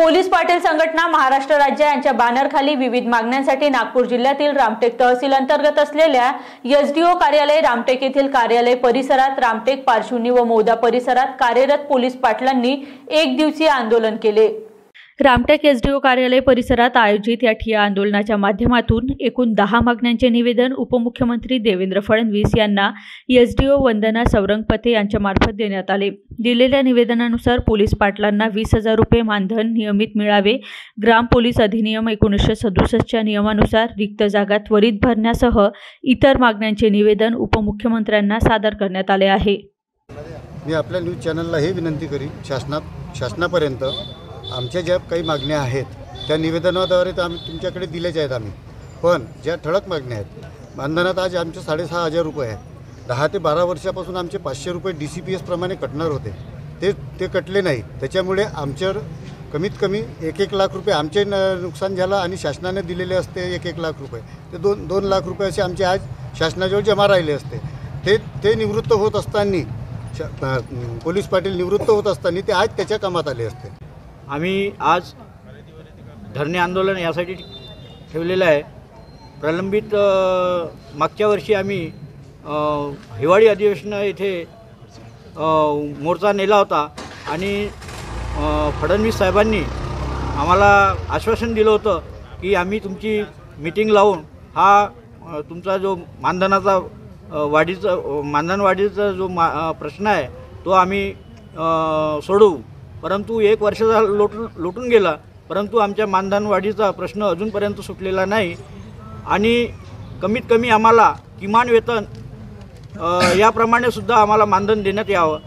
Police Patil संघटना महाराष्ट्र राज्य यांच्या बॅनरखाली विविध मागण्यांसाठी नागपूर जिल्ह्यातील रामटेक तहसील अंतर्गत असलेल्या एसडीओ कार्यालय रामटेक येथील कार्यालय परिसरात रामटेक पार्श्वनी व मोदा परिसरात कार्यरत पोलीस पाटलांनी एक दिवसीय आंदोलन केले. रामटेक एसडीओ कार्यालय परिसरात आयोजित या ठिया आंदोलनाच्या माध्यमातून एकूण दहा मागण्यांचे निवेदन उपमुख्यमंत्री देवेंद्र फडणवीस यांना एसडीओ वंदना सौरंगपते यांच्यामार्फत देण्यात आले. दिलेल्या निवेदनानुसार पोलीस पाटलांना वीस हजार रुपये मानधन नियमित मिळावे. ग्राम पोलीस अधिनियम एकोणीसशे सदुसष्टच्या नियमानुसार रिक्त जागा त्वरित भरण्यासह इतर मागण्यांचे निवेदन उपमुख्यमंत्र्यांना सादर करण्यात आले आहे. मी आपल्या न्यूज चॅनलला हे विनंती करीन शासना शासनापर्यंत आमच्या ज्या काही मागण्या आहेत त्या निवेदनाद्वारे तर आम्ही तुमच्याकडे दिलेच आहेत आम्ही. पण ज्या ठळक मागण्या आहेत मानधनात आज आमचे साडेसहा हजार रुपये आहे दहा ते बारा वर्षापासून आमचे पाचशे रुपये डी सी पी एसप्रमाणे कटणार होते. ते ते कटले नाही त्याच्यामुळे आमच्यावर कमीत कमी एक एक लाख रुपये आमचे न नुकसान झालं आणि शासनाने दिलेले असते एक एक लाख रुपये. ते दोन दोन लाख रुपये असे आमचे आज शासनाजवळ जमा राहिले असते. ते ते निवृत्त होत असताना पोलीस पाटील निवृत्त होत असताना ते आज त्याच्या कामात आले असते. आम्ही आज धरणे आंदोलन यासाठी ठेवलेलं आहे. प्रलंबित मागच्या वर्षी आम्ही हिवाळी अधिवेशन येथे मोर्चा नेला होता आणि फडणवीस साहेबांनी आम्हाला आश्वासन दिलं होतं की आम्ही तुमची मीटिंग लावून हा तुमचा जो मानधनाचा वाढीचा मानधन वाढीचा जो मा प्रश्न आहे तो आम्ही सोडवू. परंतु एक वर्षाचा लोट लोटून गेला. परंतु आमच्या मानधन वाढीचा प्रश्न अजूनपर्यंत सुटलेला नाही. आणि कमीत कमी आम्हाला किमान वेतन याप्रमाणे सुद्धा आम्हाला मानधन देण्यात यावं.